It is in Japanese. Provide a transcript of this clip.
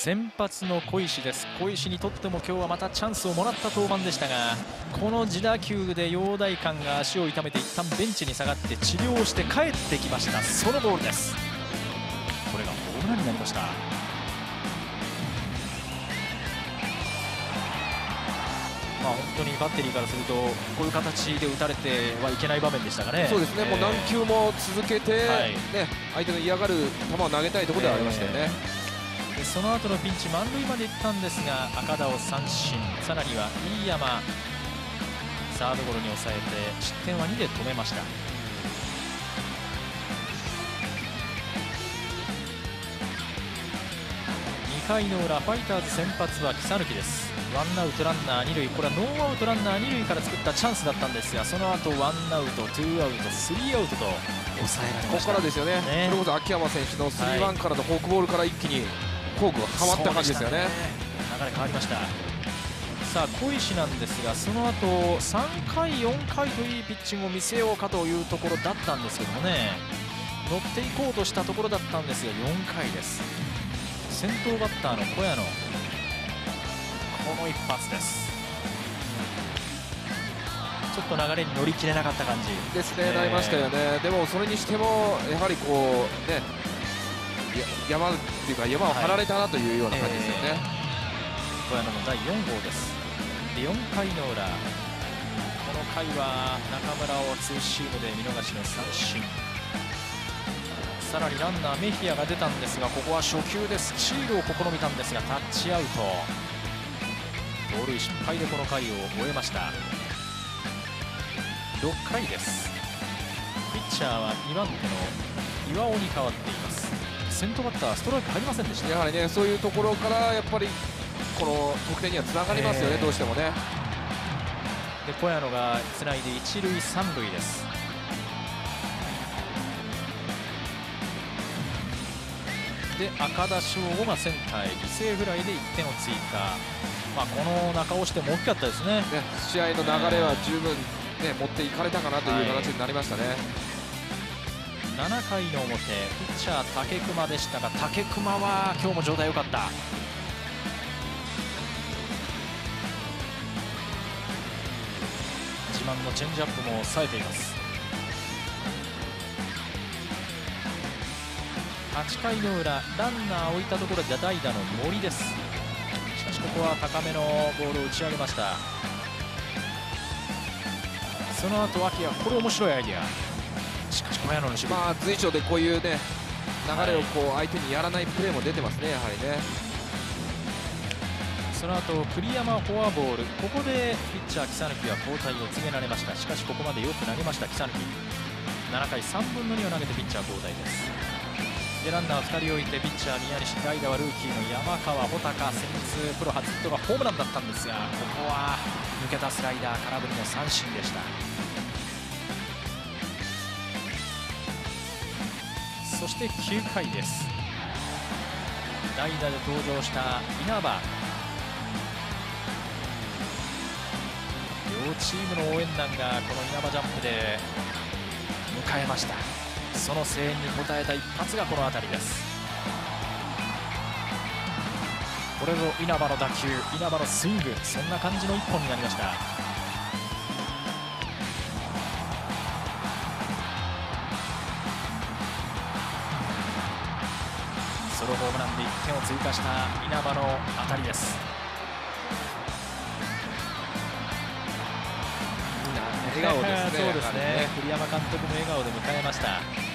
先発の小石です。小石にとっても今日はまたチャンスをもらった登板でしたがこの自打球で陽大館が足を痛めて一旦ベンチに下がって治療をして帰ってきました。そのボールです。これがホームランになりました。まあ、本当にバッテリーからするとこういう形で打たれてはいけない場面でしたかね。そうですね、えー、もう何球も続けて、はい、ね、相手の嫌がる球を投げたいところではありましたよね。えーでその後のピンチ満塁まで行ったんですが赤田を三振。さらには飯山。サードゴロに抑えて失点は2で止めました。2回の裏ファイターズ先発は木佐貫です。ワンアウトランナー二塁。これはノーアウトランナー二塁から作ったチャンスだったんですがその後ワンアウトツーアウトスリーアウトと抑えられました。ここからですよね、ね、それこそ秋山選手のスリーワンからのフォークボールから一気にフォークが変わった感じですよね、ね、流れ変わりました。さあ小石なんですがその後3回4回といいピッチングを見せようかというところだったんですけどもね。乗っていこうとしたところだったんですが4回です。先頭バッターの小屋のこの一発です。ちょっと流れに乗り切れなかった感じ。ですね、えー、なりましたよね、でもそれにしても、やはりこう、ね、山っていうか山を張られたなというような感じですよね、小山の第4号ですで4回の裏。この回は中村をツーシームで見逃しの三振。さらにランナーメヒアが出たんですがここは初球でスチールを試みたんですがタッチアウト。盗塁失敗でこの回を終えました。6回です。ピッチャーは2番手の岩尾に変わっています。先頭バッターストライク入りませんでした。やはりねそういうところからやっぱりこの得点にはつながりますよね、えー、どうしてもね。で小谷野がつないで一塁三塁です。で赤田翔吾がセンターへ犠牲フライで1点を追加、まあ、この中押しても大きかったですね。ね試合の流れは十分、ね、持っていかれたかなという形になりましたね。はい7回の表ピッチャー竹熊でしたが竹熊は今日も状態良かった。自慢のチェンジアップも冴えています。8回の裏ランナー置いたところで代打の森です。しかしここは高めのボールを打ち上げました。その後秋はこれ面白いアイディア。小屋野の守備、まあ、随所でこういうね流れをこう相手にやらないプレーも出てますね、やはりね。その後栗山フォアボール、ここでピッチャー、木更木は交代を告げられました、しかしここまでよく投げました、木更木、7回3分の2を投げてピッチャー交代です。でランナー2人置いてピッチャー宮西代打はルーキーの山川穂高先日プロ初ヒットがホームランだったんですがここは抜けたスライダー空振りの三振でしたして9回です。代打で登場した稲葉。両チームの応援団がこの稲葉ジャンプで迎えました。その声援に応えた一発がこの辺りです。これぞ稲葉の打球稲葉のスイング。そんな感じの一本になりました。ロホームランで1点を追加した稲葉の当たりです。笑顔ですね そうですね。栗山監督も笑顔で迎えました